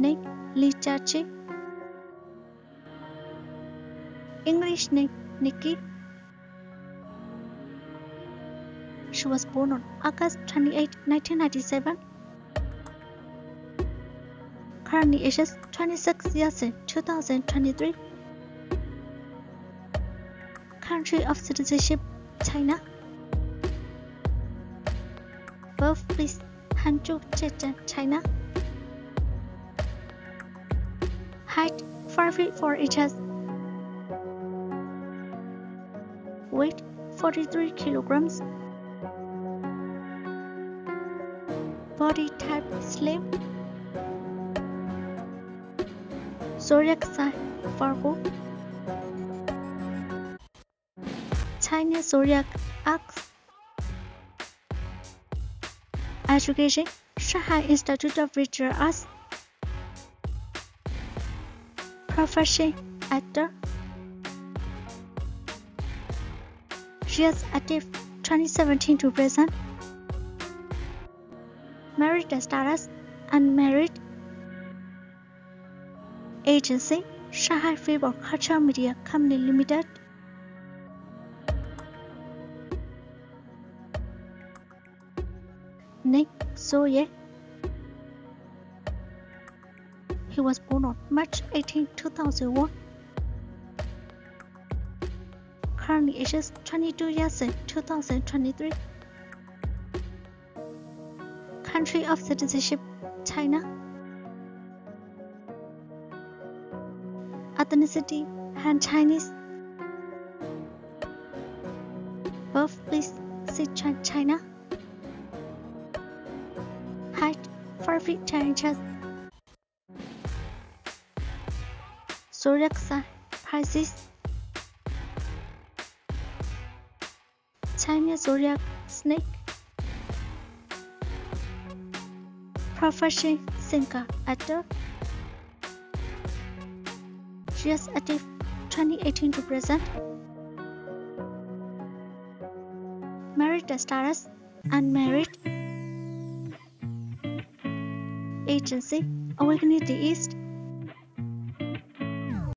name Li Jia Qi. English name Nikki. She was born on August 28, 1997. Currently ages 26 years in 2023. Country of citizenship China. Birthplace Zhejiang, China. Height 5 feet 4 inches. Weight 43 kilograms. Body type slim. Zodiac sign Virgo. Chinese zodiac ox. Education Shanghai Institute of Visual Arts. Profession actor. She is active 2017 to present. Married status unmarried. Agency Shanghai Faber Culture Media Company Limited. Nick Zuo Ye. He was born on March 18, 2001. Currently ages 22 years in 2023. Country of citizenship China. Ethnicity Han Chinese. Birthplace Sichuan, China. Height 4 feet 10 inches. Zodiac sign Pisces. Chinese zodiac snake. Profession singer actor. She is active 2018 to present. Married status unmarried. Agency Awakening the East.